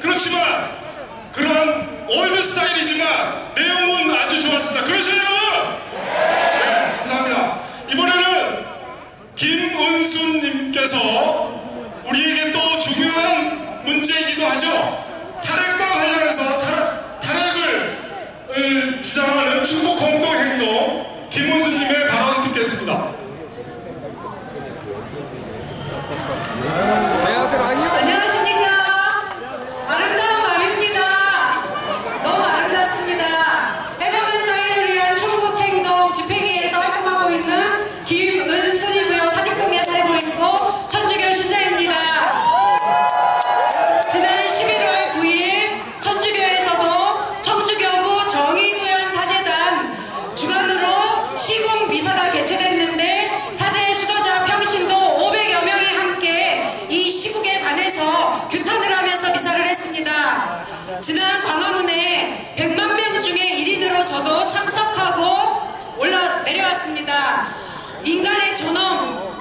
그렇지만 그런 old style이지만 내용은 아주 좋았습니다. 그러세요? 네, 감사합니다. 이번에는 김은수님께서 우리에게 또 중요한 문제이기도 하죠. 탈핵과 관련해서 탈핵, 탈핵을 을 주장하는 중국 공동행동 김은수님의 발언 듣겠습니다. 지난 광화문에 100만 명 중에 1인으로 저도 참석하고 올라 내려왔습니다. 인간의 존엄,